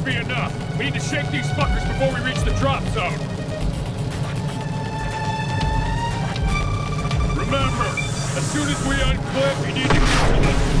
not be enough. We need to shake these fuckers before we reach the drop zone. Remember, as soon as we unclip, we need to capture them.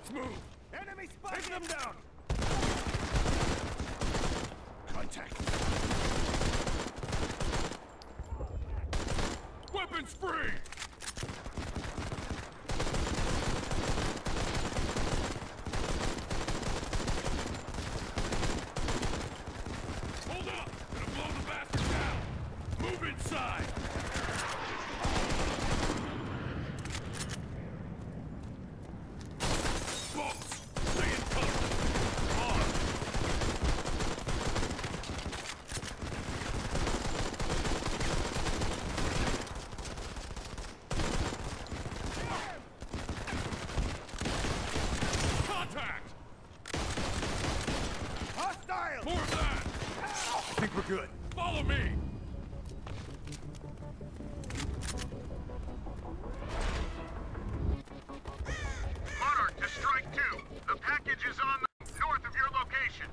Let's move. Enemy spotted. Take them down. Contact. Weapons free. Good. Follow me! Monarch to Strike 2. The package is on the north of your location.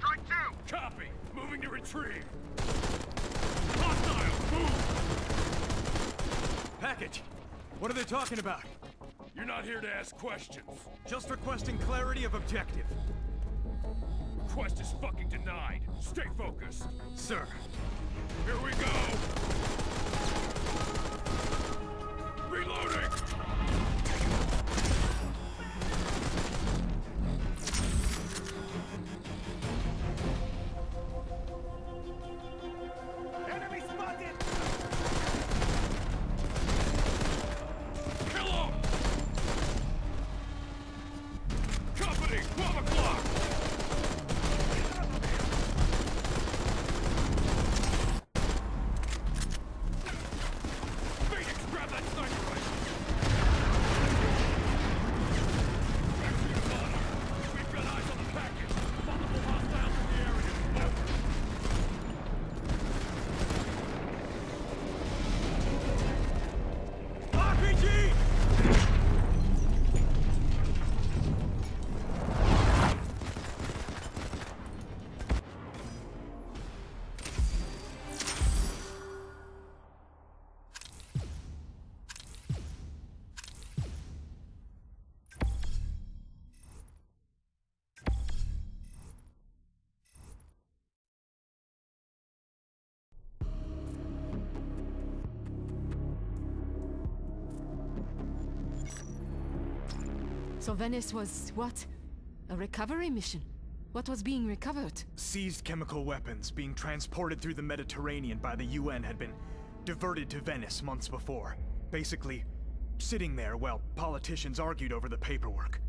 Strike 2! Copy! Moving to retrieve. Hostile! Move! Package! What are they talking about? You're not here to ask questions. Just requesting clarity of objective request is fucking denied. Stay focused. Sir. Here we go! Reloading! So Venice was what? A recovery mission? What was being recovered? Seized chemical weapons being transported through the Mediterranean by the UN had been diverted to Venice months before. Basically, sitting there while politicians argued over the paperwork.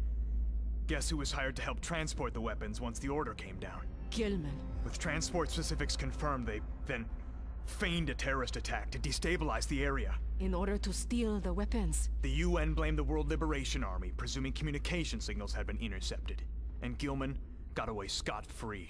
Guess who was hired to help transport the weapons once the order came down? Gilman. With transport specifics confirmed, they then feigned a terrorist attack to destabilize the area. In order to steal the weapons. The UN blamed the World Liberation Army, presuming communication signals had been intercepted. And Gilman got away scot-free.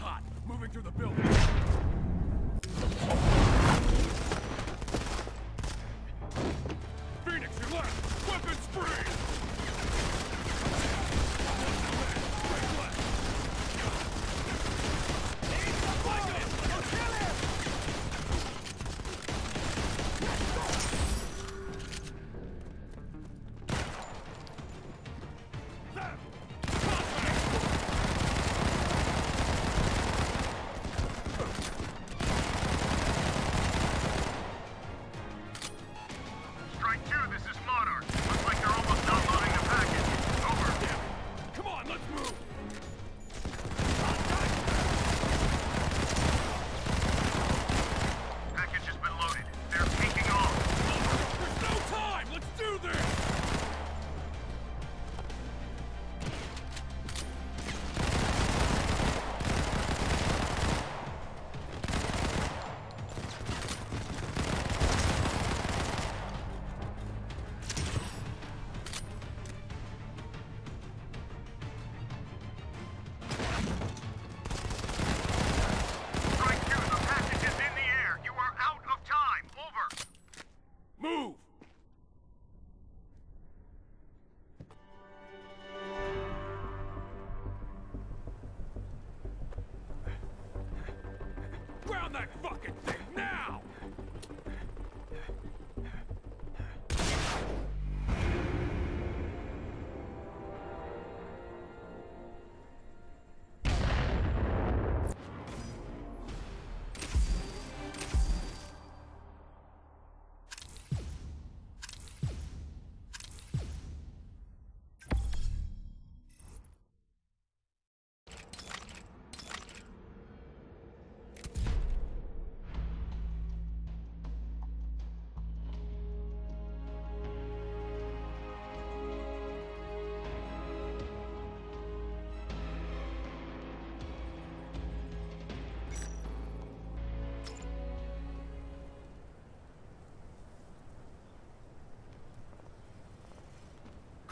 Hot. Moving through the building.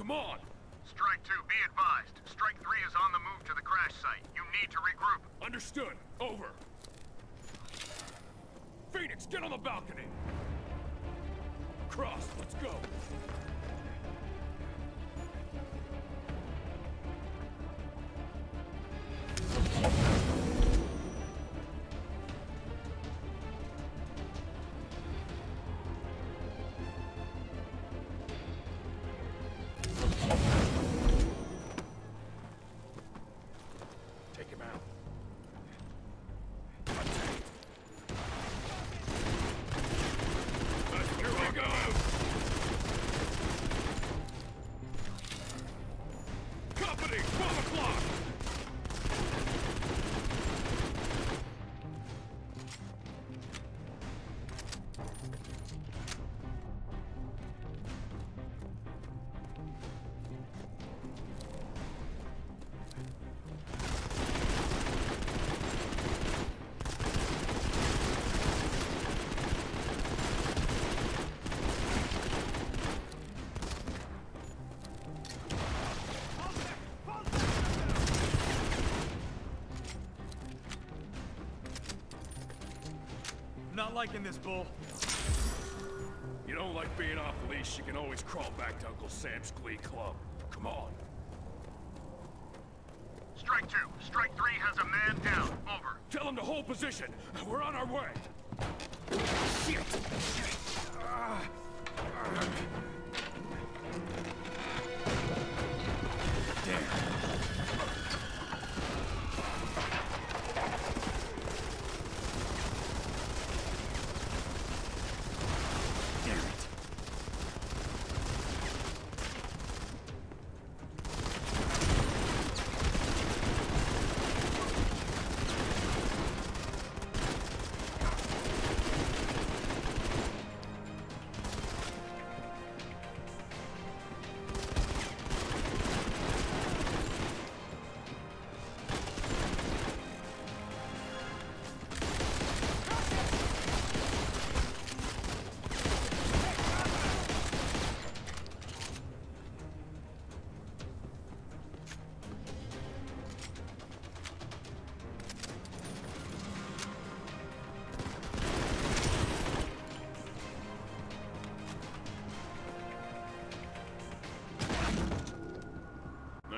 Come on! Strike two, be advised. Strike three is on the move to the crash site. You need to regroup. Understood. Over. Phoenix, get on the balcony! Cross, let's go! Company, 12 liking this, Bull. You don't like being off leash, you can always crawl back to Uncle Sam's Glee Club. Come on. Strike two. Strike three has a man down. Over. Tell him to hold position. We're on our way.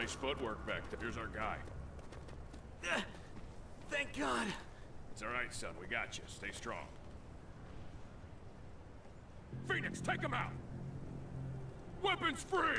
Nice footwork back there. Here's our guy. Thank God. It's all right, son. We got you. Stay strong. Phoenix, take him out! Weapons free!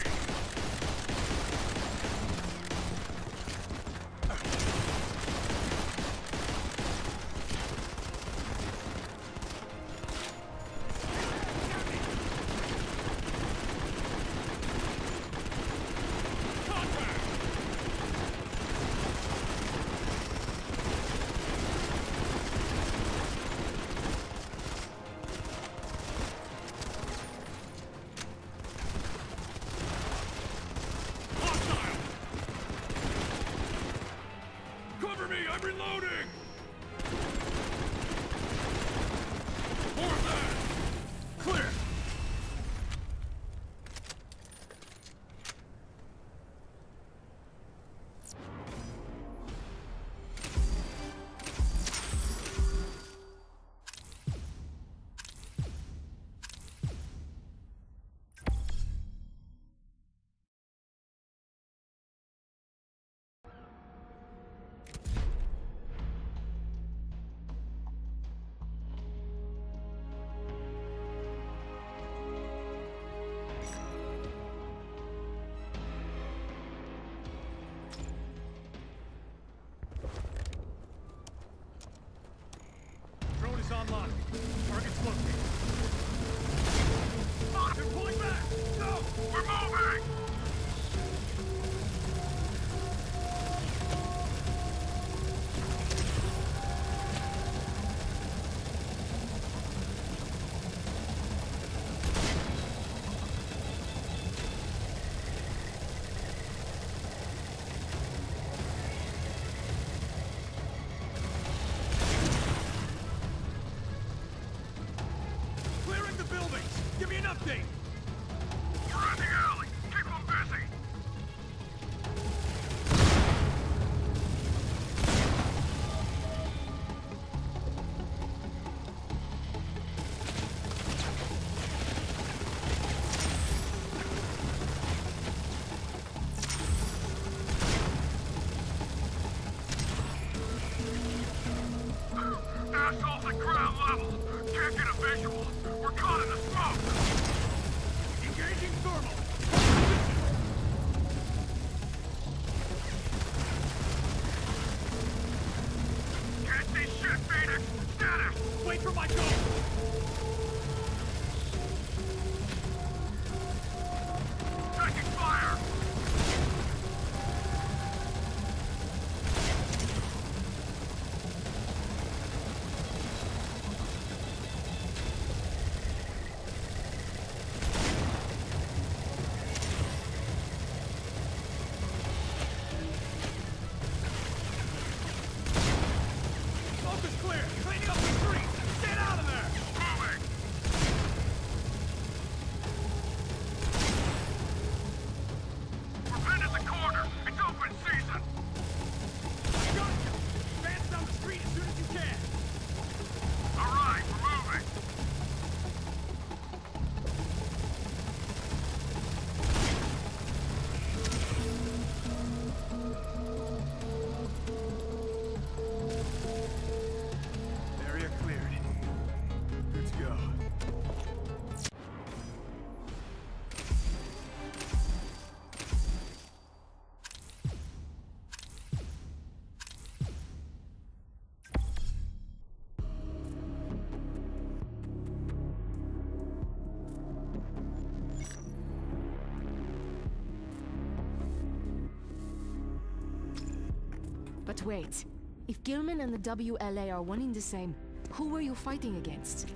But wait. If Gilman and the WLA are one in the same, who were you fighting against?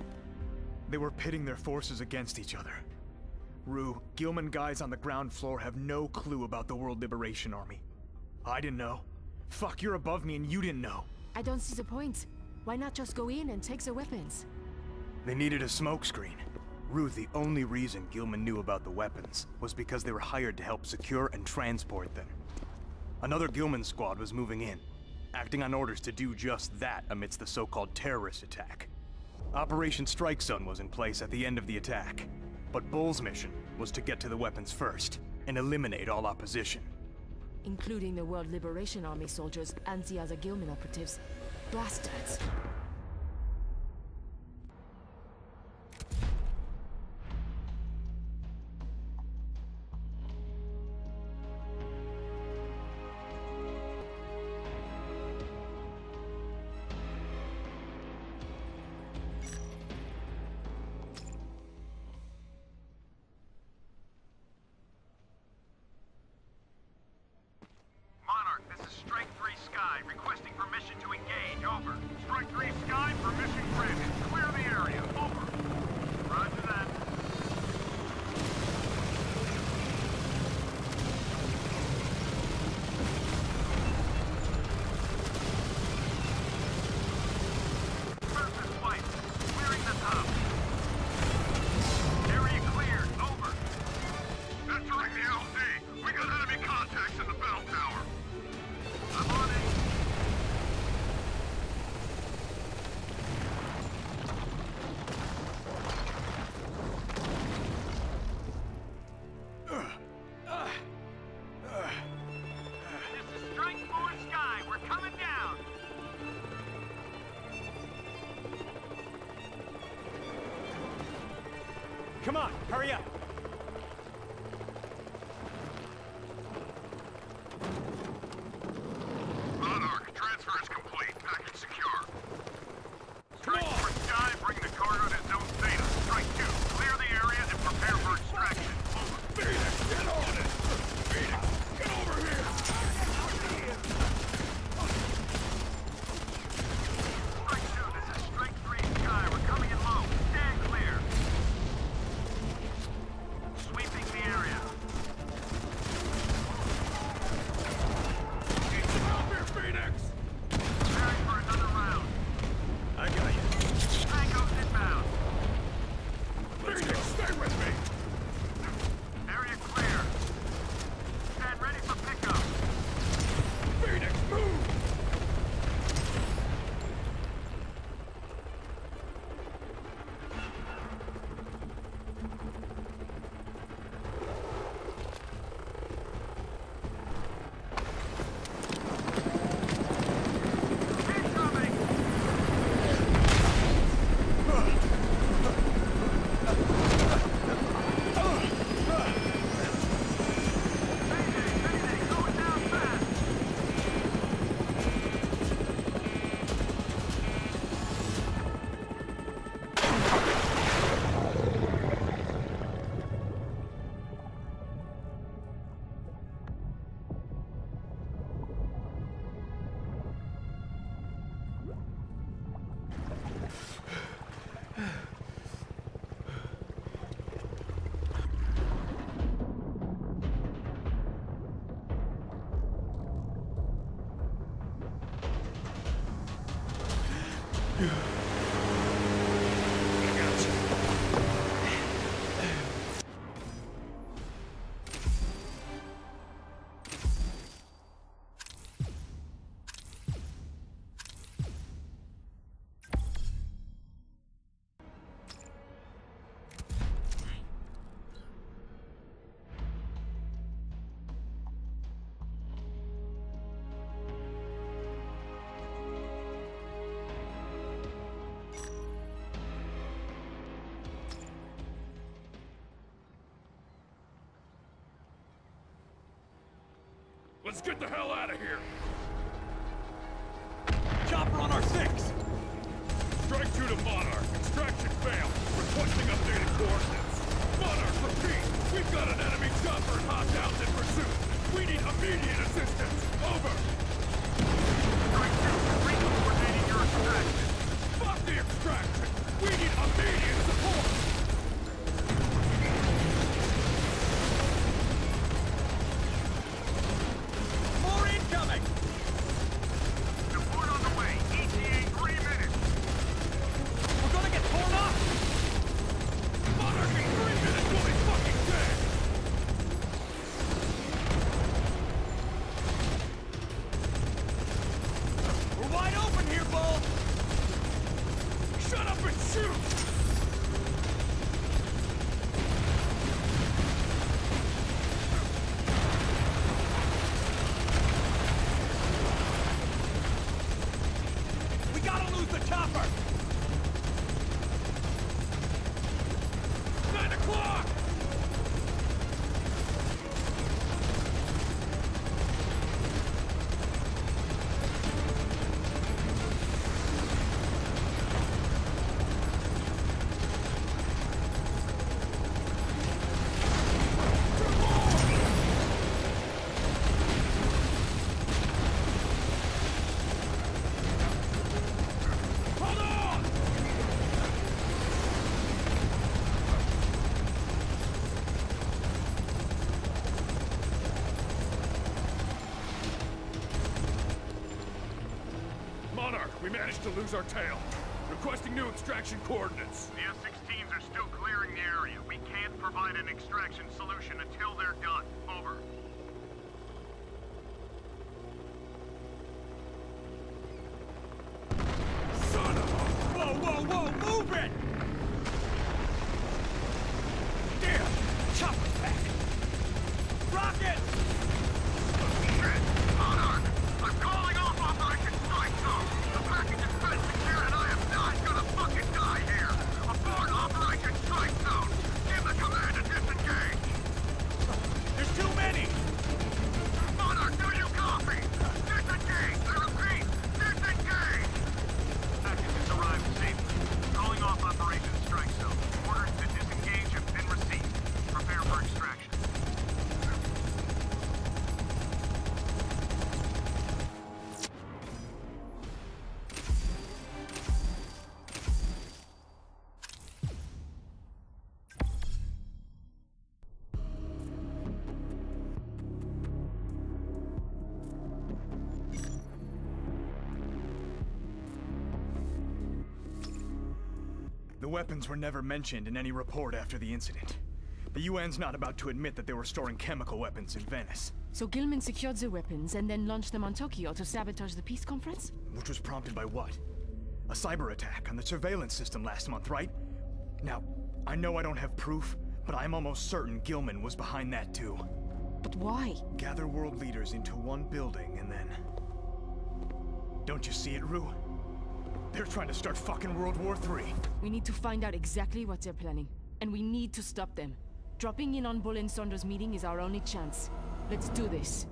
They were pitting their forces against each other. Rue, Gilman guys on the ground floor have no clue about the World Liberation Army. I didn't know. Fuck, you're above me and you didn't know. I don't see the point. Why not just go in and take the weapons? They needed a smokescreen. Rue, the only reason Gilman knew about the weapons was because they were hired to help secure and transport them. Another Gilman squad was moving in, acting on orders to do just that amidst the so-called terrorist attack. Operation Strike Zone was in place at the end of the attack, but Bull's mission was to get to the weapons first and eliminate all opposition. Including the World Liberation Army soldiers and the other Gilman operatives. Bastards. Let's get the hell out of here! Chopper on our six! Strike two to Monarch. Extraction failed. Requesting updated coordinates. Monarch, repeat. We've got an enemy chopper and hot in pursuit. We need immediate assistance. Over. Strike Re-coordinating your extraction. Fuck the extraction! We need immediate support! More incoming! Support on the way. ETA three minutes. We're gonna get torn up! Monarch in three minutes will be fucking dead! We're wide open here, Bull! Shut up and shoot! We gotta lose the chopper! Nine o'clock! Hold on! Monarch, we to lose our tail. Requesting new extraction coordinates. The F-16s are still clearing the area. We can't provide an extraction solution until they're done. Over. The weapons were never mentioned in any report after the incident. The UN's not about to admit that they were storing chemical weapons in Venice, So Gilman secured the weapons and then launched them on Tokyo to sabotage the peace conference? which was prompted by what? A cyber attack on the surveillance system last month, right? Now, I know I don't have proof, but I'm almost certain Gilman was behind that too. But why? Gather world leaders into one building and then... Don't you see it, Rue? They're trying to start fucking World War III. We need to find out exactly what they're planning. And we need to stop them. Dropping in on Bull and Saunders' meeting is our only chance. Let's do this.